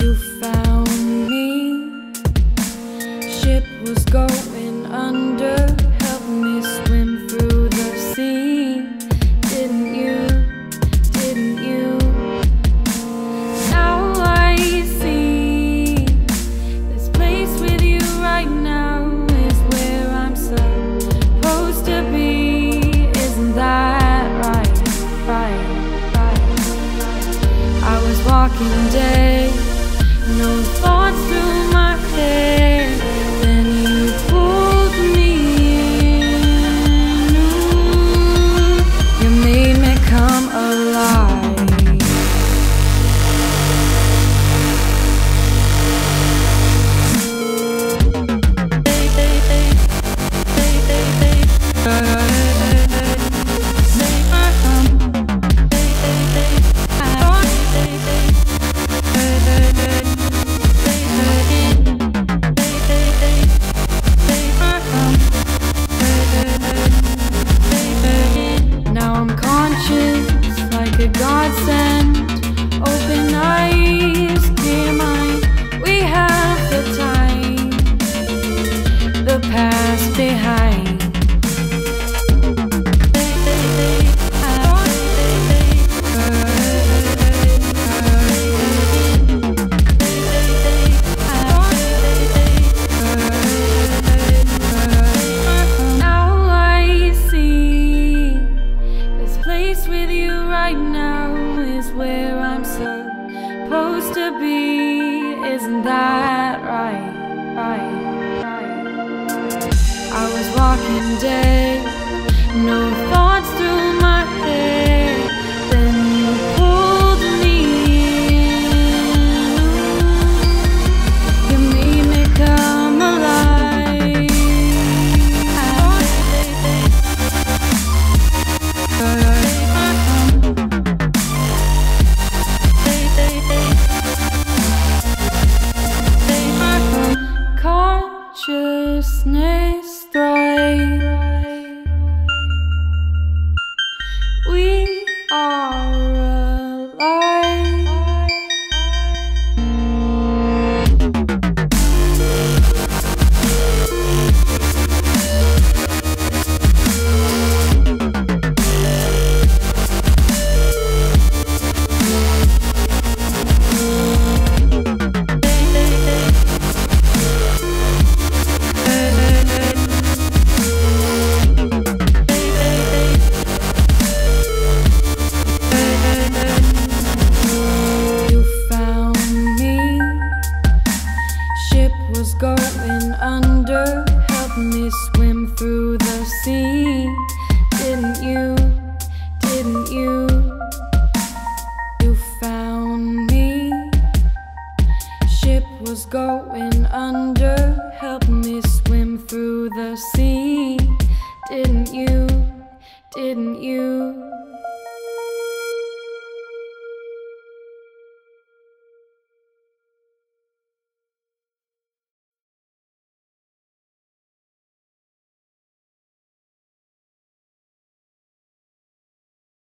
you found me. Ship was going under. Help me swim through the sea. Didn't you? Didn't you? Now I see this place with you right now is where I'm supposed to be. Isn't that right? Right, right. I was walking dead. supposed to be. Isn't that right? Right, right. I was walking dead, no. Consciousness Help me swim through the sea. Didn't you? Didn't you? You found me. Ship was going under. Help me swim through the sea. Didn't you? Didn't you?